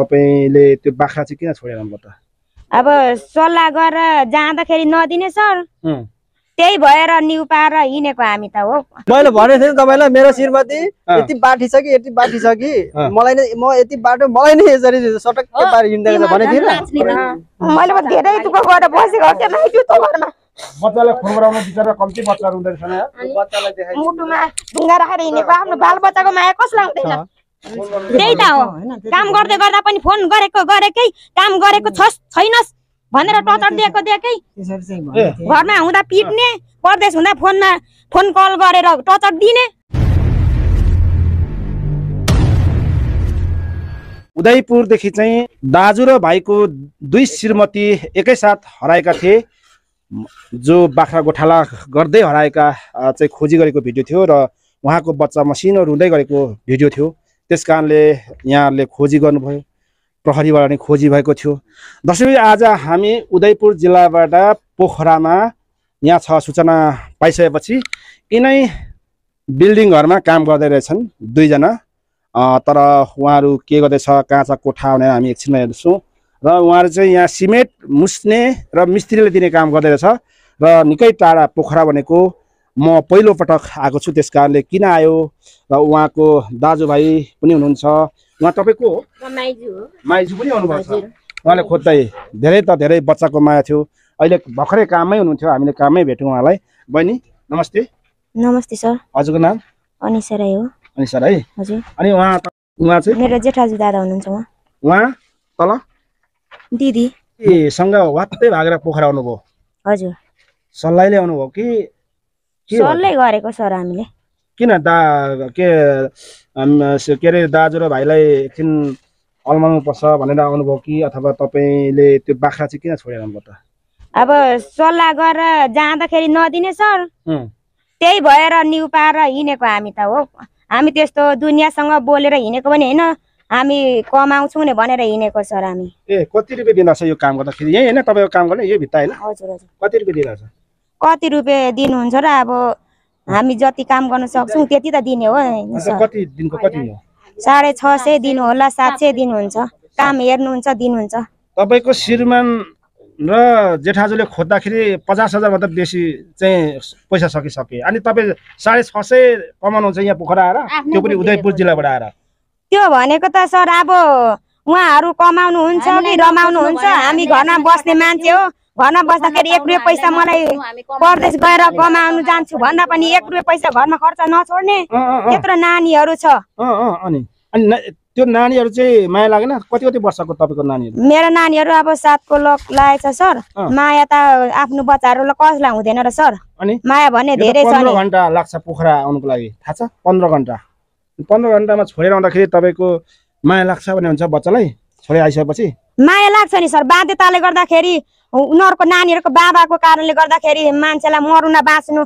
तपाईँले त्यो बाख्रा चाहिँ किन छोडेर आउनुभयो त? अब सल्लाह गरेर जाँदाखेरि नदिने सर। त्यही भएर निउ पाएर हिँडेको हामी त हो। मैले भनेको थिएँ तपाईँलाई मेरो श्रीमती। यति बाठी छ कि यति बाठी छ कि। मलाई नै म यति बाटो मलाई नै यसरी सटक्कै पार हिँड्दैन भनेको थिएँ मैले धेरै दुःख गरेर बसेको त घरमा। बच्चालाई बिचरा कम्ती देखाइ मुटुमा ढुङ्गा राखेर हिँडेको आफ्नो बाल बच्चाको माया कसलाई आउँदैन त्यही त हो। काम गर्दै गर्दा पनि फोन गरेको गरेकै काम गरेको छस् छैनस् भनेर टचर दिएको दिएकै। घरमा हुँदा पिट्ने परदेश हुँदा फोनमा फोन कल गरेर टचर दिने। उदयपुरदेखि चाहिँ दाजु र भाइको दुई श्रीमती एकैसाथ हराएका थिए। जो बाख्रा गोठाला गर्दै हराएका चाहिँ खोजी गरेको भिडियो थियो र उहाँको बच्चा मसिनो रुँदै गरेको भिडियो थियो। त्यस कारणले यहाँहरूले खोजी गर्नुभयो। प्रहरीबाट नै खोजी भएको थियो। दसैँ आज हामी उदयपुर जिल्लाबाट पोखरामा यहाँ छ सूचना पाइसकेपछि यिनै बिल्डिङ घरमा काम गर्दै रहेछन् दुईजना। तर उहाँहरू के गर्दैछ कहाँ छ कोठा भनेर हामी एकछिनमा हेर्छौँ र उहाँहरू चाहिँ यहाँ सिमेन्ट मुस्ने र मिस्त्रीले दिने काम गर्दै रहेछ। र निकै टाढा पोखरा भनेको म पहिलो पटक आएको छु त्यस कारणले किन आयो र उहाँको दाजुभाइ पनि हुनुहुन्छ। उहाँ तपाईँको हो? माइजू पनि आउनुभएको छ। उहाँले खोज्दै धेरै त धेरै बच्चाको माया थियो। अहिले भर्खरै काममै हुनुहुन्थ्यो। हामीले काममै भेट्यौँ उहाँलाई। बहिनी नमस्ते। नमस्ते सर। हजुरको नाम? अनिसा राई हो। अनि सर है हजुर। अनि उहाँ त- उहाँ चाहिँ? मेरो जेठाजु दादा हुनुहुन्छ उहाँ। उहाँ? तल? दिदी। सँग वात्तै भागेर पोखरा आउनुभयो। हजुर। सल्लाहले आउनुभयो कि सल्लै गरेको सर हामीले। किन दा के के अरे दाजु र भाइलाई एकछिन अल्माउनु पर्छ भनेर आउनुभयो कि अथवा तपाईँले त्यो बाख्रा चाहिँ किन छोडेर आउनुभयो त? अब सल्लाह गरेर जाँदाखेरि नदिने सर। त्यही भएर निउ पाएर हिँडेको हामी त हो। हामी त्यस्तो दुनियाँसँग बोलेर हिँडेको पनि होइन। हामी कमाउँछौँ नि भनेर हिँडेको सर हामी। ए कति रुपियाँ दिनुहोस् यो काम गर्दाखेरि? यही होइन तपाईँको काम गर्ने यो भित्ता होइन? हजुर हजुर। कति रुपियाँ दिनुहोस् कति रुपियाँ दिनुहुन्छ र अब हामी जति काम गर्न सक्छौँ त्यति त दिने हो नि अन्त सर कति दिनको कति हो? साढे छ सय दिनु होला सात सय दिनुहुन्छ। काम हेर्नुहुन्छ दिनुहुन्छ। तपाईँको श्रीमान र जेठाजुले खोज्दाखेरि पचास हजारभन्दा बेसी चाहिँ पैसा सकिसके। अनि तपाईँ साढे छ सय कमाउनुहुन्छ यहाँ पोखरा आएर? त्यो पनि उदयपुर जिल्लाबाट आएर। त्यो भनेको त सर अब उहाँहरू कमाउनुहुन्छ कि रमाउनुहुन्छ। हामी घरमा बस्ने मान्छे हो। घरमा बस्दाखेरि एक रुपियाँ पैसा मलाई परदेश गएर कमाउनु जान्छु भन्दा पनि एक रुपियाँ पैसा घरमा खर्च नछोड्ने त्यत्रो नानीहरू छ। त्यो नानीहरू चाहिँ माया लागेन? कति कति वर्षको तपाईँको नानीहरू? मेरो नानीहरू अब सातको लक लागेछ सर। माया त आफ्नो बच्चाहरूलाई कसलाई हुँदैन र सर। अनि? माया त धेरै छ घन्टा लाग्छ पोखरा आउनुको लागि। थाहा छ? पन्ध्र घन्टा। पन्ध्र घन्टामा छोडेर आउँदाखेरि तपाईँको माया लाग्छ भने हुन्छ बच्चालाई? छोडेर आइसकेपछि? माया लाग्छ नि सर। बाध्यताले गर्दाखेरि उनीहरूको नानीहरूको बाबाको कारणले गर्दाखेरि मान्छेलाई मर्नु न बाँच्नु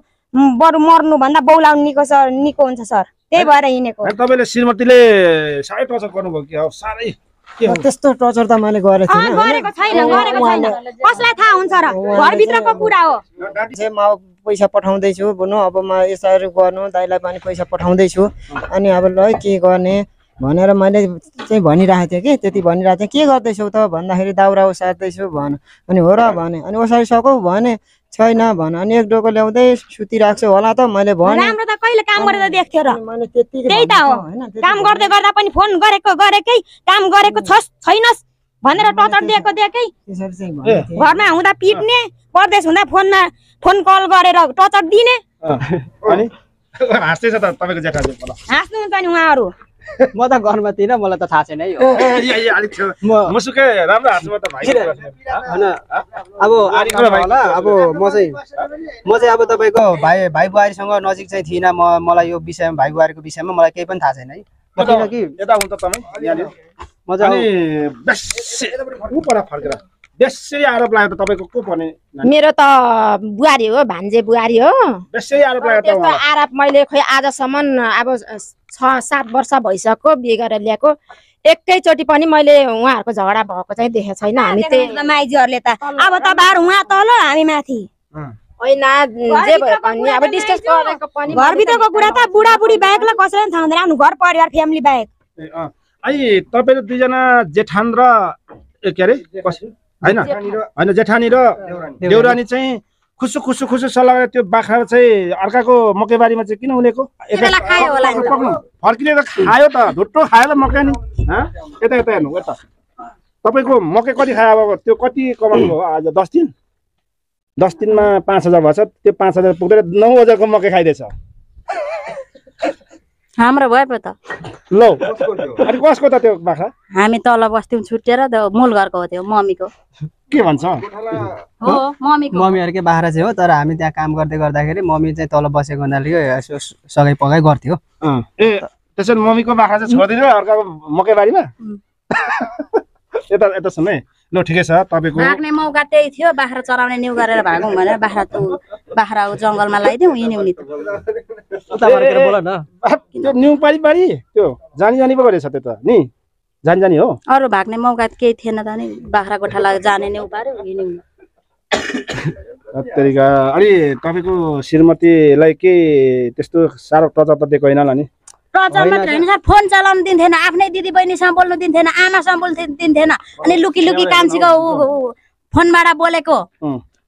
बरु मर्नु भन्दा बौलाउनु निको सर निको हुन्छ सर। त्यही भएर हिँडेको अनि तपाईँले श्रीमतीले साह्रै टचर गर्नुभयो कि? अब साह्रै के हो? त्यस्तो टर्चर त मैले गरेको थिइनँ गरेको छैन गरेको छैन। कसलाई थाहा हुन्छ र? घरभित्रको कुरा हो। म अब पैसा पठाउँदैछु भन्नु अब म यसरी गर्नु दाइलाई पनि पैसा पठाउँदैछु। अनि अब ल के गर्ने? भनेर मैले चाहिँ भनिरहेको थिएँ कि त्यति भनिरहेको थिएँ। के गर्दैछौ त? भन्दाखेरि दाउरा ओसार्दैछु भन। अनि हो र भने। अनि ओसारि सकौ भने छैन भन। अनि एक डोको ल्याउँदै सुतिरहेको छु। होला त मैले भने। राम्रो त कहिले काम गरेर देख्थ्यो र? अनि मैले त्यति त्यही त हो। काम गर्दै गर्दा पनि फोन गरेको गरेकै काम गरेको छस् छैनस् भनेर टचर दिएको दिएकै। घरमा हुँदा पिट्ने परदेश हुँदा फोनमा फोन कल गरेर टचर दिने। त नि उहाँहरू। म त घरमा थिइनँ मलाई त थाहा छैन है अब होला अब म चाहिँ म चाहिँ अब तपाईँको भाइ भाइ बुहारीसँग नजिक चाहिँ थिइनँ। म मलाई यो विषयमा भाइ बुहारीको विषयमा मलाई केही पनि थाहा छैन है। किनकि यता हुन्छ तपाईँ यहाँनिर। म चाहिँ आरोप लाग्यो त तपाईँको को पर्ने? मेरो त बुहारी हो भान्जे बुहारी हो। बेसरी आरोप लाग्यो त त्यस्तो। आरोप मैले खोइ आजसम्म अब छ सात वर्ष भइसक्यो बिहे गरेर ल्याएको। एकैचोटि पनि मैले उहाँहरूको झगडा भएको चाहिँ देखेको छैन। हामी त्यही माइजूहरूले त। अब तपाईँहरू उहाँ तल हामी माथि। होइन जे भए पनि। अब डिस्कस गरेको पनि घरभित्रको कुरा त बुढाबुढी बाहेकलाई कसैलाई पनि थाहा हुँदैन आफ्नो घर परिवार फ्यामिली बाहेक। ए, अँ। अहिले तपाईँहरू दुईजना जेठान र के अरे? होइन? होइन जेठानी र देउरानी। चाहिँ खुसु खुसु खुसु सल्लाह त्यो बाख्रा चाहिँ अर्काको मकैबारीमा चाहिँ किन उलेको। पक्नु। फर्किने त खायो त धुट्टो खायो त मकै नि। हँ? यता यता हेर्नु यता। तपाईँको मकै कति खायो अब? त्यो कति कमाउनु भयो आज? दस दिन? दस दिनमा पाँच हजार भएछ। त्यो पाँच हजार पुगेर नौ हजारको मकै खाइदिएछ हाम्रो भयो पो त। लौ। अनि कसको त त्यो बाख्रा? हामी तल बस्थ्यौँ छुट्टिएर त्यो मूल घरको हो त्यो मम्मीको। के भन्छ? हो मम्मीको। मम्मीहरूकै बाख्रा चाहिँ हो तर हामी त्यहाँ काम गर्दै गर्दाखेरि मम्मी चाहिँ तल बसेको हुनाले यसो सघाइ पगाइ गर्थ्यो। ए त्यसो भने मम्मीको बाख्रा चाहिँ छोडिदिनु अर्काको मकैबारीमा यता यता सुन है। ल ठिकै छ तपाईँको भाग्ने मौका त्यही थियो बाख्रा चराउने न्यु गरेर भागौँ भनेर बाख्रा त बाख्रा जङ्गलमा लगाइदिउँ हिँड्यौँ नि त उता फर्केर बोल न। त्यो न्यु पारी पारी त्यो जानी जानी पो गरेछ त्यो त नि? जानी जानी हो? अरू भाग्ने मौका त केही थिएन त नि? बाख्रा गोठाला जाने न्यु पाऱ्यो हिँड्यौँ न। तरिका अनि तपाईँको श्रीमतीलाई के त्यस्तो साह्रो टचर त दिएको होइन होला नि? प्रचार मात्र होइन सर फोन चलाउनु दिन्थेन आफ्नै दिदी बहिनीसँग बोल्नु दिन्थेन आमासँग बोल्नु दिन्थेन अनि लुकी लुकी कान्छीको फोनबाट बोलेको।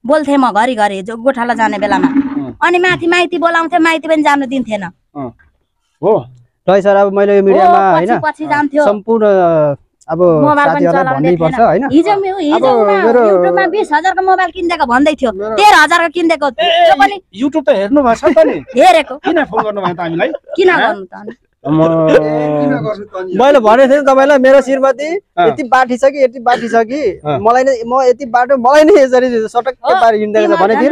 बोल्थेँ म घरिघरि जो गोठाला जाने बेलामा। अनि माथि माइती बोलाउँथेँ माइती पनि जानु दिन्थेन। हो। सर अब मैले यो मिडियामा होइन सम्पूर्ण अब साथीहरूलाई भन्नै पर्छ होइन? हिजो मे- हिजो अब मेरो- युट्युबमा बिस हजारको मोबाइल किनिदिएको भन्दै थियो। तेह्र हजारको किनिदिएको। त्यो पनि युट्युब त हेर्नु भएको छ त नि। हेरेको। किन फोन गर्नु भयो त हामीलाई? किन गर्नु त मैले भनेको थिएँ नि तपाईँलाई मेरो श्रीमती। यति बाठी छ कि यति बाठी छ कि। मलाई नै म यति बाटो मलाई नै यसरी सटक्कै पारेर भनेको थिएँ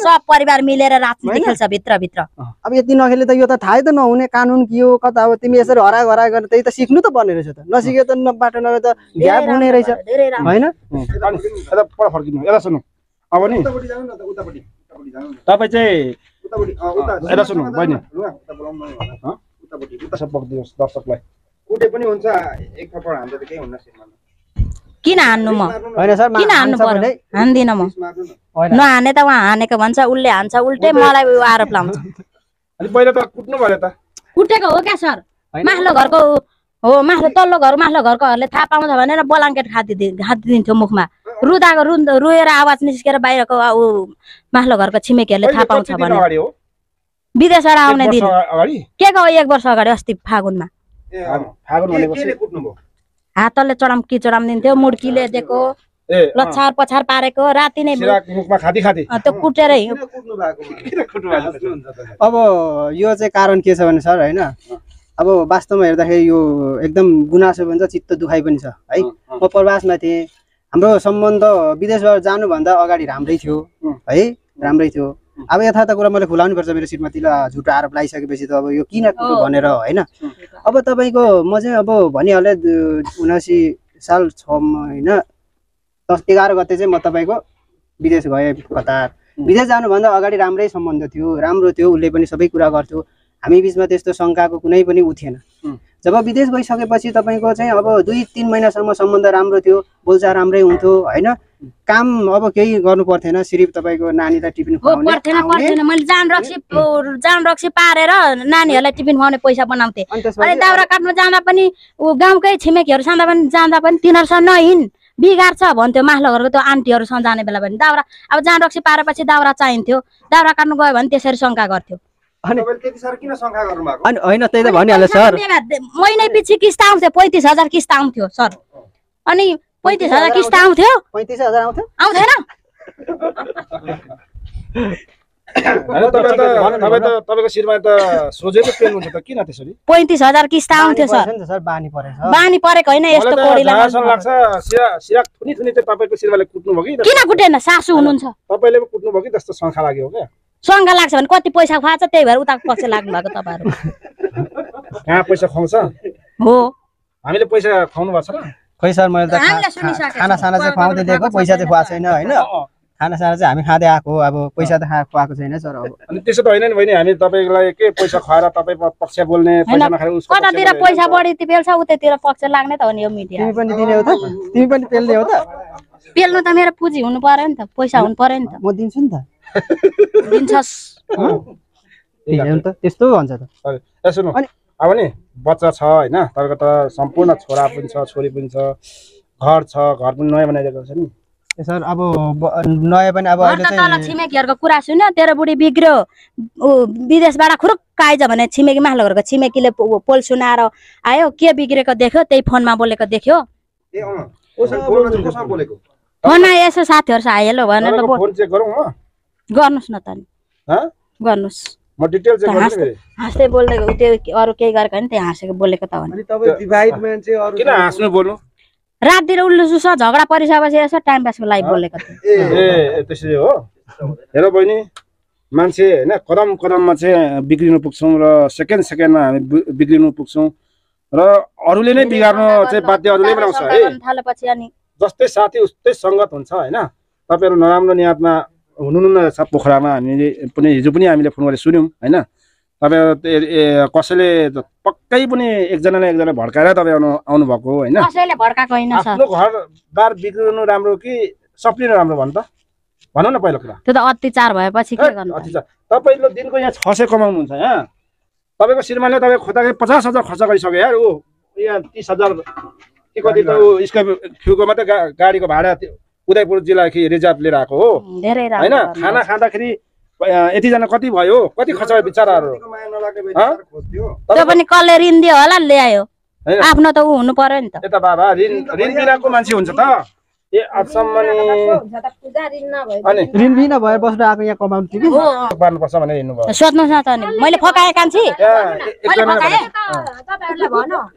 सब परिवार मिलेर राजनीति? खेल्छ भित्रभित्र। अब यति नखेले त यो त थाहै त नहुने कानुन के हो कता हो तिमी यसरी हराएको हराएको गरेर त्यही त सिक्नु त पर्ने रहेछ त। नसिके त न बाटो नभए त भ्याप हुने रहेछ। होइन? यता सुन्नु। अब नि। तपाईँ चाहिँ यता सुन्नु बहिनी। दर्शकलाई। कुटे पनि हुन्छ एक थप्पड हान्दा त केही हुन्न किन हान्नु म? किन हान्नु पर्यो? हान्दिनँ म। नहाने त उहाँ हानेको भन्छ उसले हान्छ उल्टै मलाई आरोप लाउँछ। अनि पहिला त कुट्नु पर्यो त। कुटेको हो क्या सर। माथिल्लो घरको हो माथिल्लो तल्लो घर माथिल्लो घरकोहरूले थाहा पाउँछ भनेर ब्लाङ्केट खादिदि खादिदिन्थ्यो मुखमा। रुदाको रु रोएर आवाज निस्केर बाहिरको ऊ माथिल्लो घरको छिमेकीहरूले थाहा पाउँछ कति दिन भने अगाडि हो। विदेशबाट आउने दिन के को एक वर्ष अगाडि अस्ति फागुनमा हातले चढाम कि चढाम दिन्थ्यो मुड्कीले दिएको लछार पछार पारेको राति नै सिराक मुखमा खाँदी खाँदी अँ, त्यो कुटेर अब यो चाहिँ कारण के छ भने सर होइन अब वास्तवमा हेर्दाखेरि यो एकदम गुनासो पनि छ चित्त दुखाइ पनि छ है म प्रवासमा थिएँ हाम्रो सम्बन्ध विदेशबाट जानुभन्दा अगाडि राम्रै थियो है राम्रै थियो अब यथार्थ कुरा मैले खुलाउनु पर्छ मेरो श्रीमतीलाई झुटो आरोप लगाइसकेपछि त अब यो किन भनेर होइन? अब तपाईँको म चाहिँ अब भनिहालेँ उनासी साल छमा होइन दस एघार गते चाहिँ म तपाईँको विदेश गएँ कतार। विदेश जानुभन्दा अगाडि राम्रै सम्बन्ध थियो राम्रो थियो उसले पनि सबै कुरा गर्थ्यो। हामी बिचमा त्यस्तो शङ्काको कुनै पनि थिएन। उम्. जब विदेश गइसकेपछि तपाईँको चाहिँ अब दुई तिन महिनासम्म सम्बन्ध राम्रो थियो बोलचाल राम्रै हुन्थ्यो होइन? काम अब केही गर्नु पर्थेन सिर्फ तपाईँको नानीलाई टिफिन पर्थेन। पर्थेन। मैले जान रक्सी जान रक्सी पारेर नानीहरूलाई टिफिन खुवाउने पैसा बनाउँथेँ। अनि दाउरा काट्नु जाँदा पनि ऊ गाउँकै छिमेकीहरू जाँदा पनि जाँदा पनि तिनीहरूसँग नहिन्। बिगार छ भन्थ्यो माथिल्लो घरको त्यो आन्टीहरूसँग जाने बेला पनि। दाउरा अब जान रक्सी पारेपछि दाउरा चाहिन्थ्यो। दाउरा काट्नु गयो भने त्यसरी शङ्का गर्थ्यो। अनि- होइन त्यही त भनिहाल्यो सर। महिनै पछि किस्त आउँथ्यो पैँतिस हजार किस्त आउँथ्यो सर। अनि पैँतिस हजार किस्त आउँथ्यो? पैँतिस हजार आउँथ्यो? आउँथेन। होइन, तपाईँ त तपाईँ त तपाईँको शिरमा त सोझै त पेल्नुहुन्छ त किन त्यसरी? पैँतिस हजार किस्त आउँथ्यो सर। बानी परेछ। बानी परेको होइन यस्तो किन कुटेन? सासु हुनुहुन्छ। तपाईँले पो कुट्नु भयो कि? त्यस्तो शङ्खा लाग्यो क्या? शङ्का लाग्छ भने कति पैसा खुवाएको छ त्यही भएर उताको पछि लाग्नु भएको तपाईँहरू। कहाँ पैसा खुवाउँछ? हो। हामीले पैसा खुवाउनु भएको छ र खोइ सर मैले त खा- खा- खाना। साना चाहिँ खुवाउँदै दिएको पैसा चाहिँ खुवाएको छैन होइन? खाना साना चाहिँ हामी खाँदै आएको अब पैसा त खा- खुवाएको छैन सर अब। अनि त्यसो त होइन नि बहिनी हामी तपाईँलाई के पैसा खुवाएर तपाईँ पक्ष बोल्ने पैसा नखाएर उसको पक्ष कतातिर पैसा बढी पेल्छ उतैतिर पक्ष लाग्ने त हो नि यो मिडिया। तिमी पनि दिने हो त? तिमी पनि पेल्ने हो त? पेल्नु त मेरो पुँजी हुनु पर्यो नि त पैसा हुनु पर्यो नि त। म दिन्छु नि त। दिन्छस्। त्यस्तो भन्छ त। सुन्नु। अब नि बच्चा छ होइन? तपाईँको त सम्पूर्ण छोरा पनि छ छोरी पनि छ घर छ घर पनि नयाँ बनाइदिएको छ नि। ए सर अब नयाँ पनि अब तल छिमेकीहरूको कुरा सुन्यो तेरो बुढी बिग्रियो। ऊ विदेशबाट खुरुक्क आइज भने छिमेकी माथि घरको छिमेकीले पोल सुनाएर आयो। के बिग्रेको देख्यो? त्यही फोनमा बोलेको देख्यो। फोनमा यसो साथीहरूसँग हाइहेलो भनेर गर्नुहोस् न त नि हँ? गर्नुहोस्। म डिटेल चेक गर्छु हाँस्दै फेरि हाँस्दै बोल्दै त्यो अरू केही गरेको होइन त्यही हाँसेको बोलेको त हो नि अनि तपाईँ विवाहित मान्छे अरू किन हाँस्नु बोल्नु? रात दिन उल्लु सुस झगडा परिसकेपछि यसो टाइम पासको लागि बोलेको त। ए त्यसरी हो। हेर बहिनी मान्छे होइन कदम कदममा चाहिँ बिग्रिनु पुग्छौँ र सेकेन्ड सेकेन्डमा हामी बिग्रिनु पुग्छौँ र अरूले नै बिगार्नु चाहिँ बाध्य अरूले बनाउँछ है। गर्न थालेपछि अनि। जस्तै साथी उस्तै सङ्गत हुन्छ होइन। तपाईँहरू नराम्रो नियतमा हुनुहुन्न रहेछ पोखरामा हामीले पनि हिजो पनि हामीले फोन गरेर सुन्यौँ होइन? तपाईँहरू ते- ए- कसैले पक्कै पनि एकजनाले एकजना भड्काएर तपाईँ आउनु आउनुभएको हो होइन? आफ्नो घर बार बिग्रिनु राम्रो कि सप्रिनु राम्रो भन्नु त? भनौँ न पहिलो कुरा। त्यो त अत्याचार भएपछि के गर्नु तपाईँले दिनको यहाँ छ सय कमाउनुहुन्छ यहाँ? तपाईँको श्रीमानले तपाईँ खोज्दाखेरि पचास हजार खर्च गरिसक्यो यार ऊ यहाँ तिस हजार के कति त ऊ स्कर्पियोको मात्रै गाडीको भाडा त्यो उदयपुर जिल्लादेखि रिजर्भ लिएर आएको हो। धेरै होइन? खाना खाँदाखेरि यतिजना कति भयो? कति खर्च भयो बिचराहरू? कसले ऋण दियो होला? ल्यायो। आफ्नो त ऊ हुनु पर्यो नि त। यता बाबा ऋण ऋण बिनाको मान्छे हुन्छ त। ऋण बिना भएर बस्नु आएको यहाँ कमाउनु थियो कि पार्नुपर्छ भनेर हिँड्नुभयो। सोध्नुहोस् न त नि मैले फकाएँ कान्छी। त्यहाँ ए-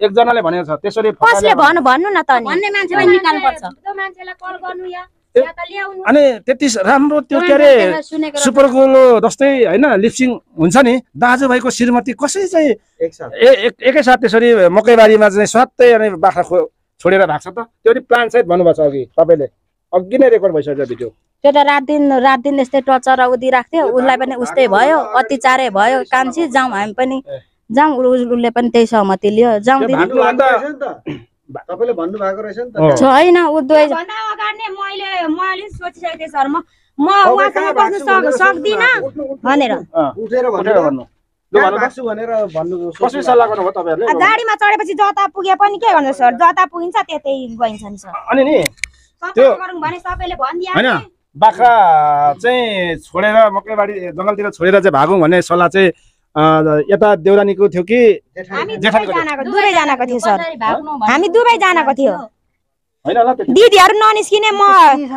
एकजनाले भनेको छ त्यसरी कसले फकाएर- भन्नु भन्नु न त नि भन्ने मान्छेलाई निकाल्नु पर्छ त्यो मान्छेलाई कल गर्नु या। ए- या त ल्याउनु। अनि त्यति राम्रो त्यो के अरे सुपर गोलो जस्तै होइन लिप्सिङ हुन्छ नि दाजुभाइको श्रीमती कसै चाहिँ एकसाथ ए एक- एकैसाथ त्यसरी मकैबारीमा चाहिँ स्वात्तै अनि बाख्रा खो छोडेर भएको छ त। त्यो पनि प्लान सहित भन्नुभएको छ अघि तपाईँले। अघि नै रेकर्ड भइसक्यो भिडियो। त्यो त रात दिन रात दिन यस्तै टर्चर उदिरहेको थियो उसलाई पनि उस्तै भयो अत्याचारै भयो। कान्छी जाउँ हामी पनि। जाउँ उसले पनि त्यही सहमति लियो। जाउँ तपाईँले भन्नुभएको रहेछ नि त। हो। छैन उ दुवै मैले मैले सोचिसकेको थिएँ सर म उहाँसँग बस्नु सक् सक्दिनँ। भनेर। उठेर उठेर भन्नु। गाडीमा चढेपछि जता पुगे पनि के गर्नु सर? जता पुगिन्छ त्यतै गइन्छ नि सर। अनि नि सबै गरौँ भने सबैले भनिदिए होइन बाख्रा चाहिँ छोडेर मकैबारी जङ्गलतिर छोडेर चाहिँ भागौँ भन्ने सल्लाह चाहिँ यता देउरानीको थियो कि हामी दुवैजनाको थियो? सर। हामी थियो होइन होला त्यति दिदीहरू ननिस्किने म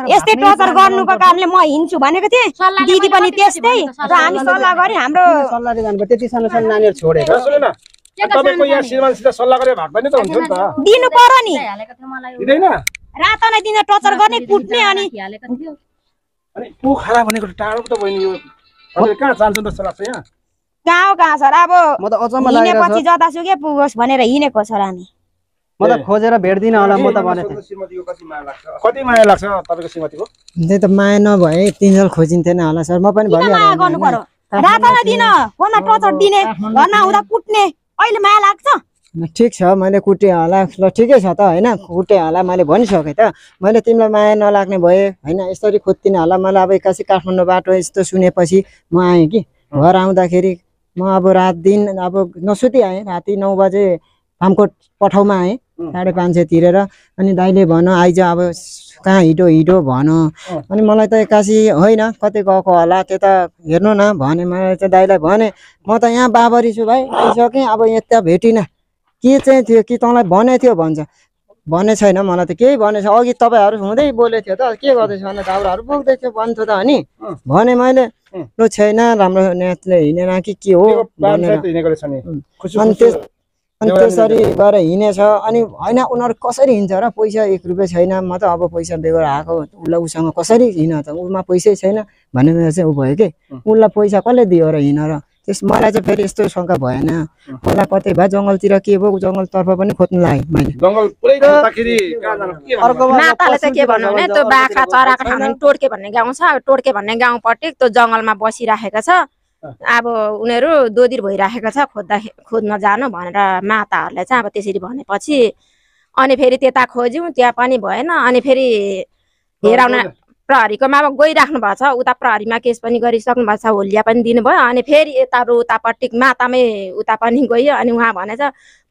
यस्तै टर्चर गर्नुको कारणले म हिँड्छु भनेको थिएँ। दिदी पनि त्यस्तै। र हामी सल्लाह गऱ्यौँ हाम्रो र दिनु पर्यो नि। रात नै दिन टर्चर गर्ने कुट्ने अनि। अनि पोखरा भनेको त टाढो पो त बहिनी यो। तपाईँले कहाँ जान्छ जस्तो लाग्छ यहाँ? कहाँ हो कहाँ सर अब हिँडेपछि छ। जतासुकै पुगोस् भनेर हिँडेको सर हामी। म त खोजेर भेट्दिनँ होला म त भनेको थिएँ कति माया लाग्छ? कति माया लाग्छ तपाईँको श्रीमतीको? त्यही त माया नभए तिनजल खोजिन्थेन होला सर म पनि किन माया गर्नु भनिहालेँ पर्यो रात नै दिन फोनमा टर्चर दिने घरमा आउँदा कुट्ने अहिले माया लाग्छ? ठिक छ मैले कुटेँ होला। ल ठिकै छ त होइन कुटेँ होला मैले भनिसकेँ त। मैले तिमीलाई माया नलाग्ने भए होइन यसरी खोज्दिनँ होला। मैले अब एक्कासी काठमाडौँ बाटो यस्तो सुनेपछि म आएँ कि। घर आउँदाखेरि म अब रात दिन अब नसुती आएँ राति नौ बजे फामकोट पठाउमा आएँ। साढे पाँच सय तिरेर अनि दाइले भन आइज अब कहाँ हिँडो हिँडो भन। अनि मलाई त एक्कासी होइन कतै गएको होला त्यता हेर्नु न भने मैले चाहिँ दाइलाई भने म त यहाँ बाबरी छु भाइ आइसकेँ अब यता भेटिनँ। के चाहिँ थियो कि तँलाई भने थियो भन्छ। भने छैन मलाई त केही भने छैन। अघि तपाईँहरू हुँदै बोलेको थियो त के गर्दैछ भने दाउराहरू बोक्दै थियो भन्थ्यो त अनि। भने मैले छैन राम्रो नेटले हिँडेन कि के हो? अनि त्यस अनि त्यसरी गएर हिँडेछ अनि होइन उनीहरू कसरी हिँड्छ र? पैसा एक रुपियाँ छैन म त अब पैसा बेगर आएको उसलाई उसँग कसरी हिँड त? उमा पैसै छैन भन्ने मेरो चाहिँ ऊ भयो कि। उसलाई पैसा कसले दियो र हिँड र? त्यस मलाई चाहिँ फेरि यस्तो शङ्का भएन। मलाई कतै भए जङ्गलतिर के भयो जङ्गलतर्फ पनि खोज्नु लाग्यो मैले। माताले के भन्नु भने त्यो बाख्रा चराको ठाउँमा टोड्के भन्ने गाउँ छ। टोड्के भन्ने गाउँपट्टि त्यो जङ्गलमा बसिराखेको छ। अब उनीहरू दोधिर भइराखेको छ खोज्दा खोज्न जानु भनेर माताहरूले चाहिँ अब त्यसरी भनेपछि अनि फेरि त्यता खोज्यौँ त्यहाँ पनि भएन अनि फेरि हेराउन प्रहरीकोमा अब गइराख्नु भएको छ उता प्रहरीमा केस पनि गरिसक्नु भएको छ होलिया पनि दिनुभयो अनि फेरि यता उतापट्टि मातामै उता पनि गयो अनि उहाँ भनेछ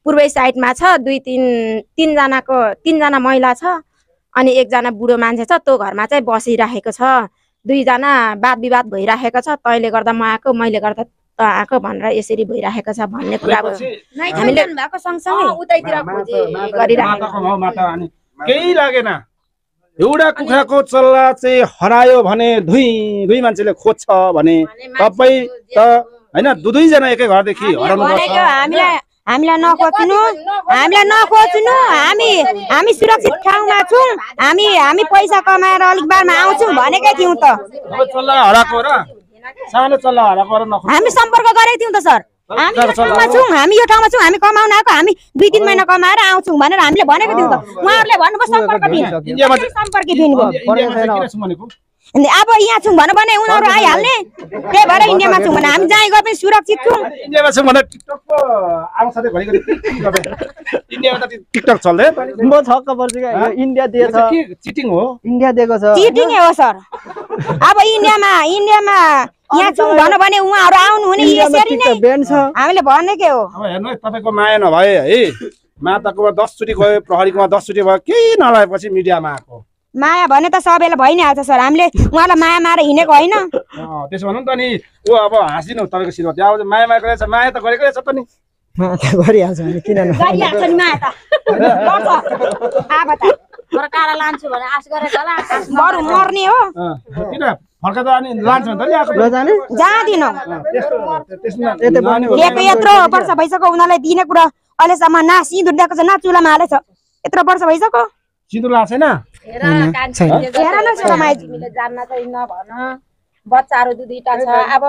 पूर्वै साइडमा छ दुई तिन तिनजनाको तिनजना महिला छ अनि एकजना बुढो मान्छे छ त्यो घरमा चाहिँ बसिराखेको छ। दुईजना वाद विवाद भइराखेको छ तैँले गर्दा म आएको मैले गर्दा त आएको भनेर यसरी भइराखेको छ भन्ने कुरा हामीले भएको सँगसँगै। उतैतिर गरिराखेको केही लागेन। एउटा कुखुराको चल्ला चाहिँ हरायो भने दुई दुई मान्छेले खोज्छ भने तपाईँ त होइन दुई दुईजना एकै घरदेखि हराउनु हामीलाई हामीलाई नखोज्नु हामीलाई नखोज्नु। हामी हामी सुरक्षित ठाउँमा छौँ। हामी हामी पैसा कमाएर अलिक बारमा आउँछौँ भनेकै थियौँ त। हामी सम्पर्क गरेको थियौँ त सर। हामी यो ठाउँमा छौँ हामी यो ठाउँमा छौँ हामी कमाउन आएको हामी दुई तिन महिना कमाएर आउँछौँ भनेर हामीले भनेको थियौँ त। उहाँहरूले भन्नुभयो सम्पर्क दिन अब यहाँ छौँ भन्नु भने उनीहरू आइहाल्ने त्यही भएर इन्डियामा छौँ भने हामी जहाँ गए पनि सुरक्षित छौँ इन्डियामा छौँ भने टिकटकको आउँछ। इन्डियामा त टिकटक चल्दै म छक्क पर्छु क्या यो इन्डिया दिएछ के चिटिङ हो इन्डिया दिएको छ चिटिङ हो सर अब इन्डियामा इन्डियामा यहाँ छौँ भन्नु भने उहाँहरू आउनु हुने इन्डियामा यसरी नै हामीले भनेकै हो अब हेर्नु है तपाईँको माया नभए है माताकोमा दसचोटि गयो प्रहरीकोमा दसचोटि भयो केही नलाएपछि मिडियामा आएको माया भने त सबैलाई भइ नै हाल्छ सर। हामीले उहाँलाई माया मारेर हिँडेको होइन। त्यसो भनौँ त नि ऊ अब हाँसिदिनु तपाईँको श्रीमती अब माया माया गरेछ माया त गरेको रहेछ त नि गरिहाल्छ भने किन न? गरिहाल्छ नि माया त। गर्छ। अब त। फर्काएर लान्छु भने आश गरेको होला। आकाशमा बरु मर्ने हो। अँ, किन? फर्का लान्छ भने त आएको जाँदिनँ। लिएको यत्रो वर्ष भइसक्यो उनीहरूलाई दिने कुरा। अहिलेसम्म न सिँदुर दिएको छ न चुलामा हालेछ। यत्रो वर्ष भइसक्यो। सिन्दुर लाएको छैन? हेर कान्छी हेर न छोरामाई। तिमीले जान्न चाहिँ नभन बच्चाहरू दुई छ। अब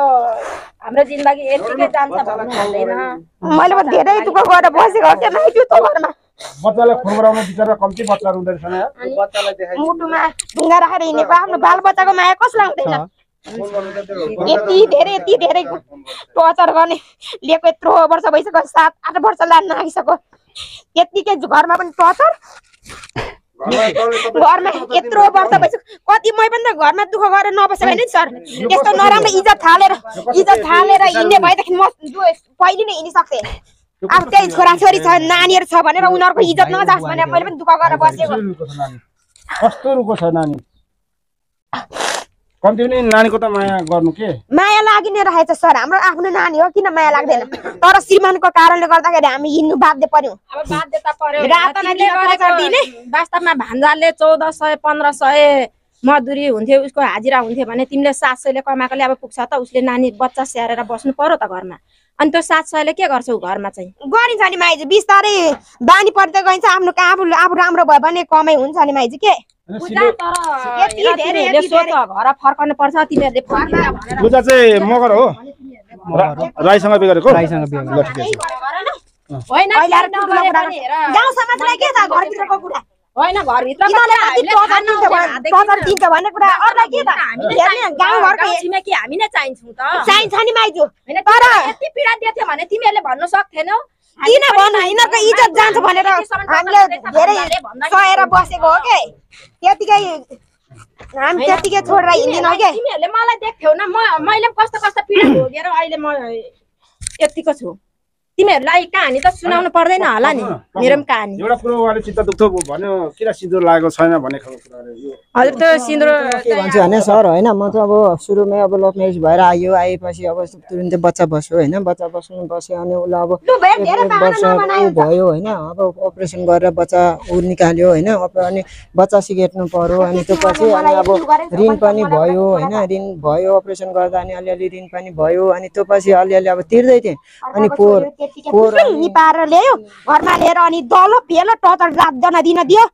हाम्रो जिन्दगी यतिकै जान्छ भन्नु मैले पो धेरै दुःख गरेर बसेको हो। क्या माइजू तँ घरमा। बच्चालाई खुर्बराउन बिचरा कम्ती बच्चाहरू हुँदो रहेछ नि बच्चालाई देखाइ। मुटुमा ढुङ्गा राखेर हिँडेको। आफ्नो बाल बच्चाको माया कसलाई हुँदैन? यति धेरै यति धेरै टर्चर गर्ने लिएको यत्रो वर्ष भइसक्यो। सात आठ वर्ष लान्न आइसक्यो यत्तिकै घरमा पनि टर्चर। घरमा यत्रो वर्ष भइसक्यो। कति मै पनि त घरमा दुःख गरेर नबसेको होइन नि सर। यस्तो नराम्रो इज्जत थालेर इज्जत थालेर हिँड्ने भएदेखि म पहिले नै हिँडिसक्थेँ। अब त्यही छोराछोरी छ नानीहरू छ भनेर उनीहरूको इज्जत नजाओस् भनेर मैले पनि दुःख गरेर बसेको। कस्तो रुको छ नानी? कम्ती पनि नानीको त माया गर्नु के? माया लागि नै रहेछ सर। हाम्रो आफ्नो नानी हो किन माया लाग्दैन? तर श्रीमानको कारणले गर्दाखेरि हामी हिँड्नु बाध्य पर्यौँ? वास्तवमा भान्जाले चौध सय पन्ध्र सय मजदुरी हुन्थ्यो उसको हाजिरा हुन्थ्यो भने तिमीले सात सयले कमाएकोले अब पुग्छ त उसले नानी बच्चा स्याहारेर बस्नु पर्यो त घरमा। अनि त्यो सात सयले के गर्छौ घरमा चाहिँ? गरिन्छ नि माइजू बिस्तारै बानी पर्दै गइन्छ आफ्नो आफू आफू राम्रो भयो भने कमाइ हुन्छ नि माइजू के? घर फर्कनु पर्छ तिमीहरूले पूजा चाहिँ मगर हो। राईसँग बिगरेको राईसँग छ। होइन गाउँ समाजलाई के थाहा घरभित्रको कुरा? होइन घरभित्र दिन्छ भने- भन्ने कुरा अरूलाई के हेर्ने गाउँघरको छिमेकी हामी नै चाहिन्छौँ त? चाहिन्छ नि माइजू। होइन तर यति पीडा दिएको भने तिमीहरूले भन्नु सक्थेनौ। किन भन्नु? यिनीहरूको इज्जत जान्छ भनेर हामीले धेरै सहेर बसेको हो के? त्यतिकै हामी त्यतिकै छोडेर हिँड्दैनौँ के? तिमीहरूले मलाई देख्थ्यौ न मैले कस्तो कस्तो पीडा भोगेर अहिले म यतिको छु। तिमीहरूलाई कहानी त सुनाउनु पर्दैन होला नि। मेरो पनि कहानी। एउटा कुरो चित्त दुख्थो भन्यो किन सिन्दुर लागेको छैन भन्ने खालको यो। हजुर त्यो सिन्दुर के भन्छु भने सर होइन म चाहिँ अब सुरुमै अब लभ म्यारेज भएर आयो आएपछि अब तुरुन्तै बच्चा बस्यो होइन बच्चा बस्नु बस्यो अनि उसलाई अब वर्ष भयो होइन अब अपरेसन गरेर बच्चा ऊ निकाल्यो होइन अनि बच्चा सिकेट्नु पर्यो अनि त्यो पछि अनि अब ऋण पनि भयो होइन ऋण भयो अपरेसन गर्दा अनि अलिअलि ऋण पनि भयो अनि त्यो पछि अलिअलि अब तिर्दै थिएँ। अनि पोहोर अनि- निपाएर ल्यायो। घरमा लिएर अनि दलो पेलो टचर जाँदैन दिन दियो।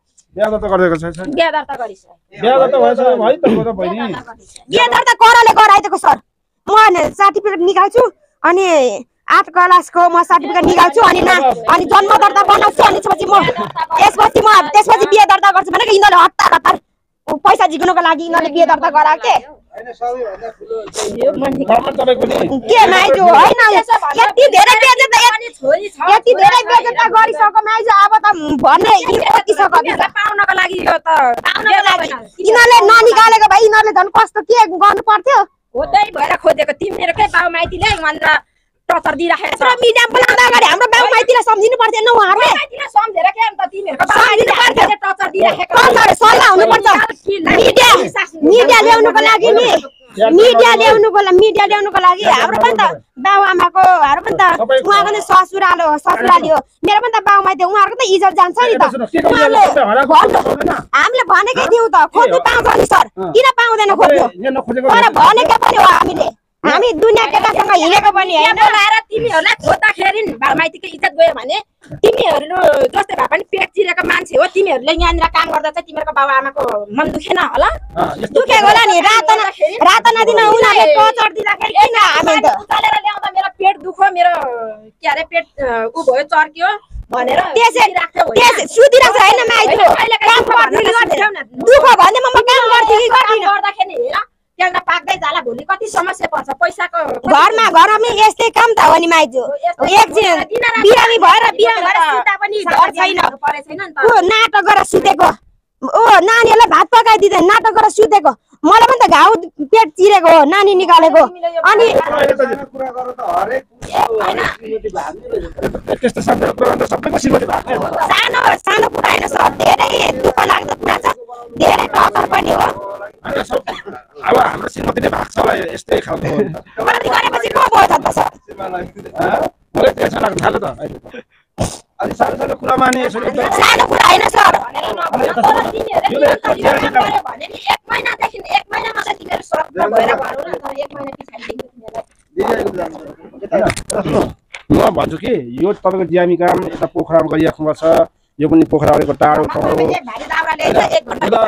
बिहा त करले गराइदिएको सर। म सर्टिफिकेट निकाल्छु अनि आठ क्लासको म सर्टिफिकेट निकाल्छु अनि ना अनि जन्म दर्ता बनाउँछु अनि त्यसपछि म त्यसपछि म त्यसपछि बिहे दर्ता गर्छु भनेको यिनीहरूले हतार हतार। पैसा झिक्नुको लागि यिनीहरूले बिहे दर्ता गराएको के? के माइजू? होइन यति धेरै बेजेत यति धेरै बेजेत गरिसक्यो माइजू अब त भन्ने पाउनको लागि यो त। यिनीहरूले ननिकालेको भए यिनीहरूले झन् कस्तो के गर्नु पर्थ्यो हो त्यही भएर खोजेको तिमीहरूकै बाउ माइतीले भनेर टचर दिइराखेको छ। मिडिया बोलाउँदा अगाडि हाम्रो बाउ माइतीलाई सम्झिनु पर्थेन उहाँहरूले। माइतीलाई सम्झेर के अन्त तिमीहरूको सम्झिनु बाबुआमाले पर्थ्यो। टचर दिइराखेको टचर सल्लाह हुनुपर्छ मिडिया मिडिया ल्याउनुको लागि नि। मिडिया ल्याउनुको लागि मिडिया ल्याउनुको लागि हाम्रो पनि त बाउ आमाकोहरू पनि त उहाँको नि ससुरालो हो ससुराली हो। मेरो पनि त बाउ माइती उहाँहरूको त इज्जत जान्छ नि त। हामीले भनेकै थियौँ त। खोज्नु पाउँछ नि सर। किन पाउँदैन खोज्नु? तर भनेकै पनि हो हामीले। हामी दुनियाँ केटासँग हिँडेको पनि होइन। तिमीहरूलाई खोज्दाखेरि बाबुमाइतीको इज्जत गयो भने तिमीहरू जस्तै भए पनि पेट चिरेको मान्छे हो। तिमीहरूले यहाँनिर काम गर्दा चाहिँ तिमीहरूको बाबु आमाको मन दुखेन होला। दुखेको होला नि। रात रात नदिन उनीहरूले टचर दिँदाखेरि किन हामी उचालेर ल्याउँदा मेरो पेट दुख्यो मेरो के अरे पेट उ भयो चर्कियो भनेर होइन? सुतिरहेको गर्थिन दुःख भने म काम गर्थेँ कि गर्दिनँ। त्यहाँ पाक्दै जाला भोलि कति समस्या पर्छ? पैसाको घरमा घरमा यस्तै काम त हो नि माइजू। एकछिन बिरामी भएर बिरामी भएर पनि घर छैन। नाटक गरेर सुतेको। ओ नानीहरूलाई भात पकाइदिँदैन। नाटक गरेर सुतेको। मलाई पनि त घाउ पेट चिरेको हो नानी निकालेको। अनि सानो सानो कुरा होइन सर धेरै दुःख लाग्दो कुरा छ। धेरै पनि हो। अब हाम्रो श्रीमतीले होला यस्तै खालको गरेपछि को भयो त सर? मलाई लाग्नु थाल्यो त। अलिक सानो सानो कुरामा नि यसरी सानो कुरा होइन सर म भन्छु कि यो तपाईँको जियामी काम यता पोखरामा गरिराख्नुपर्छ यो पनि पोखरा अलिक टाढो त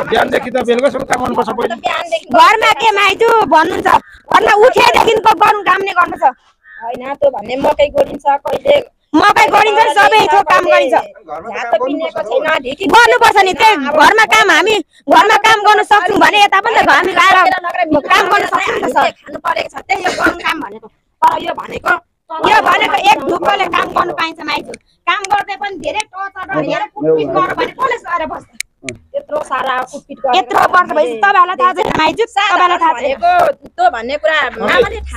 बिहानदेखि त बेलुकासम्म काम गर्नुपर्छ घरमा के माइजू भन्नुहुन्छ घरमा उठेदेखिको गर्नु काम नै गर्नु छ होइन त्यो भन्ने मकै गोडिन्छ कहिले मकै गरिन्छ सबै थोक काम गरिन्छ। गर्नुपर्छ नि त्यही घरमा काम हामी घरमा काम गर्न सक्छौँ भने यता पनि त हामी आएर काम गर्न सक्छौँ यो भनेको। तर यो भनेको यो भनेको एक ढुक्कले काम गर्नु पाइन्छ माइजू। काम गर्दै पनि धेरै टचर र धेरै कुटपिट गर्नु भने कसले सर बस्छ? यत्रो सारा कुटपिट गरेर यत्रो वर्ष भएपछि तपाईँहरूलाई थाहा छैन माइजू। तपाईँलाई थाहा छैन। भनेको त्यो भन्ने कुरा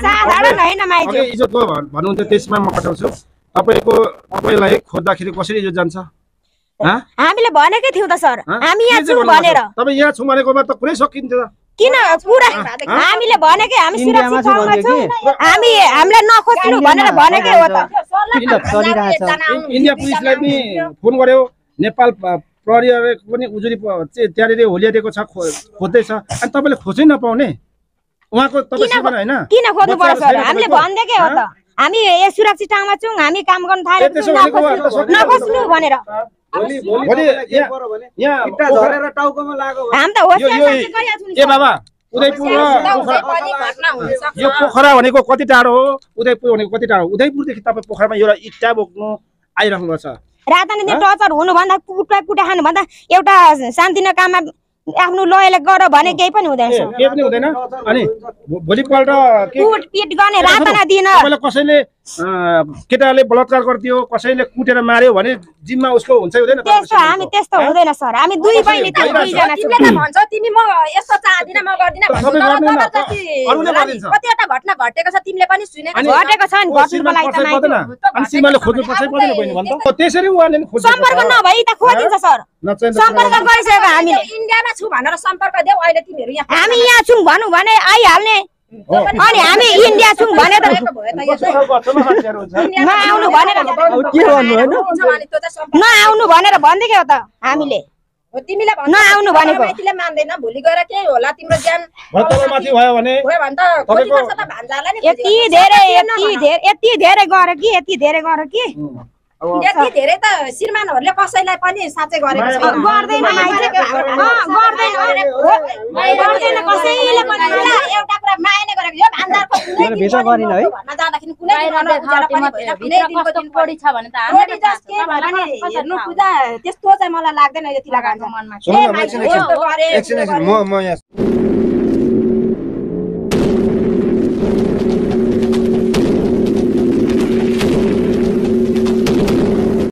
साधारण होइन माइजू। भन्नुहुन्छ त्यसमा म पठाउँछु। तपाईँको तपाईँलाई खोज्दाखेरि कसरी इज्जत जान्छ हँ? हामीले भनेकै थियौँ त सर हँ? हामी यहाँ छौँ भनेर? तपाईँ यहाँ छौँ भनेकोमा त कुरै सकिन्थ्यो त किन पुरा हामीले भनेकै हामी हामी हामीलाई नखोज्नु भनेर भनेकै हो त इन्डिया पुलिसलाई पनि फोन गर्यो नेपाल प- प्रहरीहरूले पनि उजुरी त्यहाँनिर होलियाइदिएको छ खोज्दैछ अनि तपाईँले खोज्नै नपाउने उहाँको तपाईँ होइन किन खोज्नु पर्छ हामीले? भनिदिएकै हो त? हामी यो सुरक्षित ठाउँमा छौँ हामी काम गर्न थाल्यौँ भनेर। यो पोखरा पनि घटना हुनसक्छ यो पोखरा भनेको कति टाढो हो? उदयपुर भनेको कति टाढो हो? उदयपुरदेखि तपाईँ पोखरामा एउटा इट्टा बोक्नु आइराख्नु भएको छ रातन टचर हुनुभन्दा कुटा कुटा खानुभन्दा एउटा शान्तिन काममा आफ्नो लयले गर भने केही पनि हुँदैन। केही पनि हुँदैन? अनि भोलिपल्ट के कुट पिट गर्ने रातन दिन। कसैले केटाले बलात्कार गरिदियो कसैले कुटेर मार्यो भने जिम्मा उसको हुन्छ हुँदैन त्यस्तो हामी त्यस्तो हुँदैन सर। हामी दुई बहिनी थियौँ दुईजना छौँ? तिमीले त भन्छौ तिमी म यस्तो चाहदिन म गर्दिन। कतिवटा घटना घटेको छ तिमीले पनि सुनेको। घटेको छ नि घट्नुको लागि त अनि सीमाले खोज्नु पर्छ पर्दैन बहिनी भन्छ त्यसरी उहाँले नि खोज्नु सम्पर्क। नभई त खोजिन्छ सर। त सम्पर्क गरिसकेको हामीले इन्डियामा छु भनेर सम्पर्क देऊ अहिले तिमीहरू यहाँ हामी यहाँ छौँ भनौँ भने आइहाल्ने। अनि हामी इन्डिया छौँ भने त नआउनु भनेर नआउनु भनेर भनिदिएको हो त हामीले हो, तिमीले नआउनु भनेको। मान्दैन भोलि गएर के होला तिम्रो भयो भने यति। धेरै यति। धेरै यति धेरै गर कि यति धेरै गर कि यति धेरै त श्रीमानहरूले कसैलाई पनि साँच्चै गरेको छैन। गर्दैन गर्दैन। कसैले पनि। एउटा कुरा माया गरेको यो? भन्न जाँदाखेरि कुनै हेर्नु पूजा त्यस्तो चाहिँ मलाई लाग्दैन। यति लाग्छ मनमा